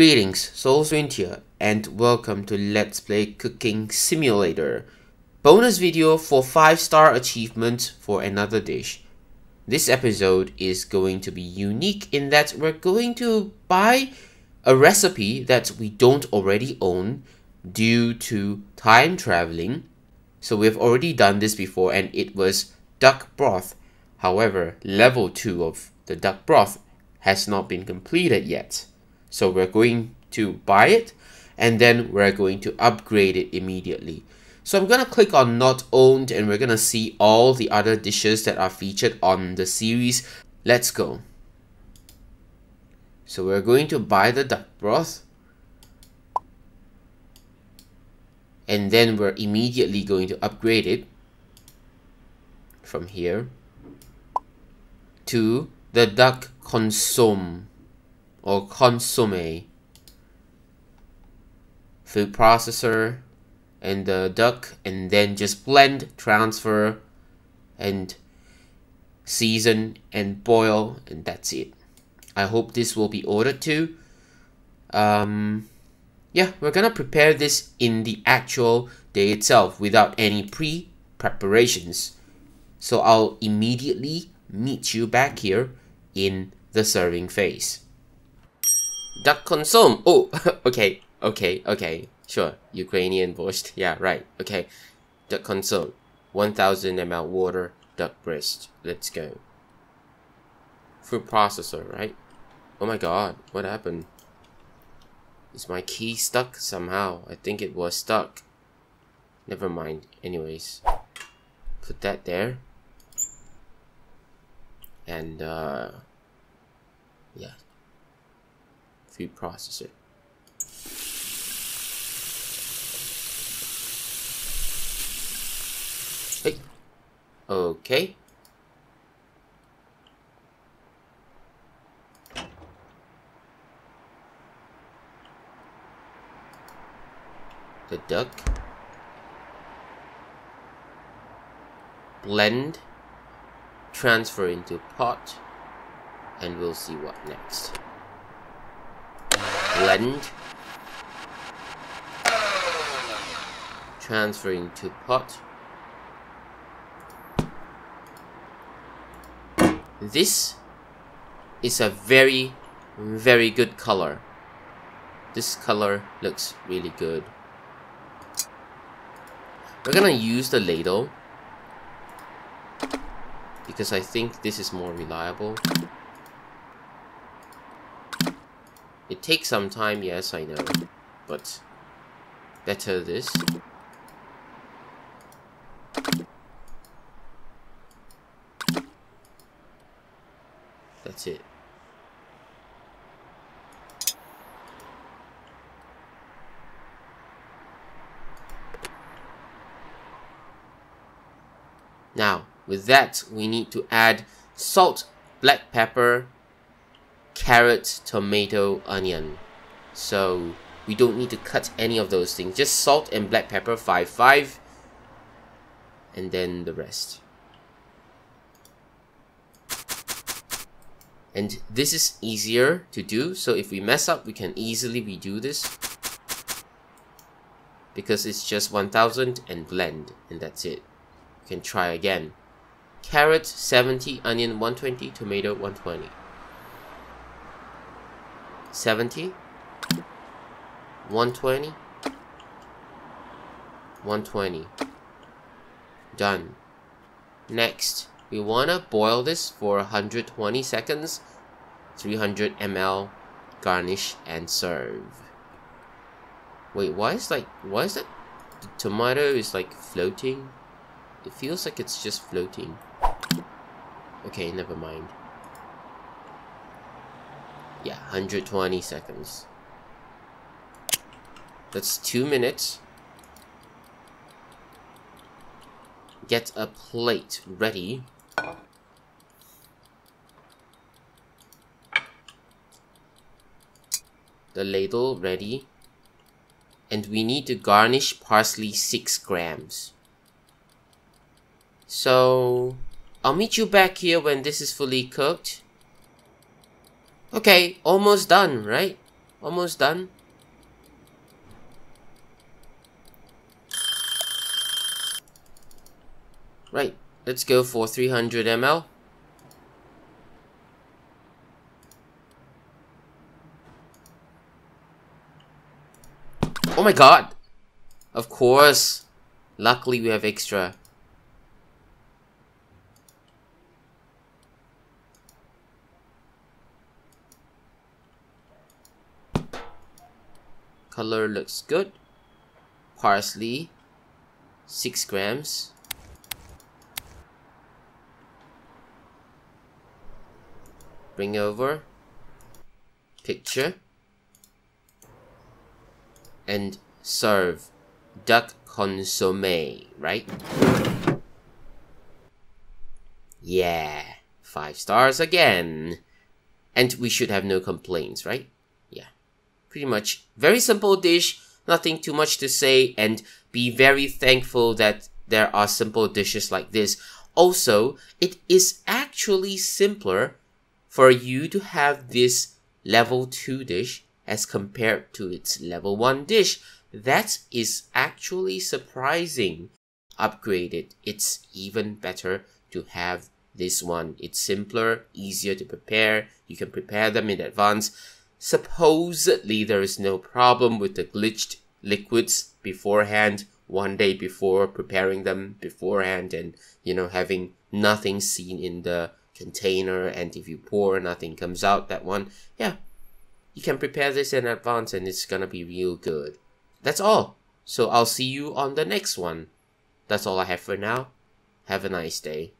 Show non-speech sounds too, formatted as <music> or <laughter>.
Greetings, SoulzWind here, and welcome to Let's Play Cooking Simulator. Bonus video for 5 star achievement for another dish. This episode is going to be unique in that we're going to buy a recipe that we don't already own due to time traveling. So we've already done this before and it was duck broth. However, level 2 of the duck broth has not been completed yet. So we're going to buy it and then we're going to upgrade it immediately. So I'm going to click on not owned and we're going to see all the other dishes that are featured on the series. Let's go. So we're going to buy the duck broth. And then we're immediately going to upgrade it from here to the duck consomme or consomme. Food processor and the duck and then just blend transfer and season and boil and that's it. I hope this will be ordered too. Um yeah we're gonna prepare this in the actual day itself without any pre-preparations. So I'll immediately meet you back here in the serving phase duck consomme. Oh, <laughs> okay, okay, okay. Sure, Ukrainian borscht. <laughs> Yeah, right. Okay, duck consomme. 1000 ml water, duck breast. Let's go. Food processor, right? Oh my god, what happened? Is my key stuck somehow? I think it was stuck. Never mind. Anyways, put that there. And, uh, yeah, food processor. Hey. Okay. The duck. Blend. Transfer into pot. And we'll see what next blend transferring to pot. This is a very very good color. This color looks really good. We're gonna use the ladle because I think this is more reliable It takes some time, yes, I know. But better this. That's it. Now, with that, we need to add salt, black pepper, carrot, tomato, onion. So we don't need to cut any of those things. Just salt and black pepper, 5, 5. And then the rest. And this is easier to do. So if we mess up, we can easily redo this. Because it's just 1000 and blend. And that's it. You can try again. Carrot, 70. Onion, 120. Tomato, 120. 70 120 120 done. Next we want to boil this for 120 seconds 300 ml garnish and serve. Wait why is like why is that the tomato is like floating? It feels like it's just floating. Okay never mind yeah, 120 seconds. That's two minutes. Get a plate ready. The ladle ready. And we need to garnish parsley 6 grams. So, I'll meet you back here when this is fully cooked. Okay, almost done, right? almost done. Right, let's go for 300 ml. Oh my god! Of course! Luckily we have extra. Color looks good. Parsley, 6 grams. Bring over. Picture. And serve. Duck consomme, right? Yeah, five stars again. And we should have no complaints, right? Pretty much. Very simple dish, nothing too much to say, and be very thankful that there are simple dishes like this. Also, it is actually simpler for you to have this level 2 dish as compared to its level 1 dish. That is actually surprising. Upgraded, it's even better to have this one. It's simpler, easier to prepare. You can prepare them in advance. Supposedly, there is no problem with the glitched liquids beforehand, one day before preparing them beforehand, and you know, having nothing seen in the container. And if you pour nothing comes out that one. Yeah you can prepare this in advance and it's gonna be real good. That's all. So i'll see you on the next one. That's all i have for now. Have a nice day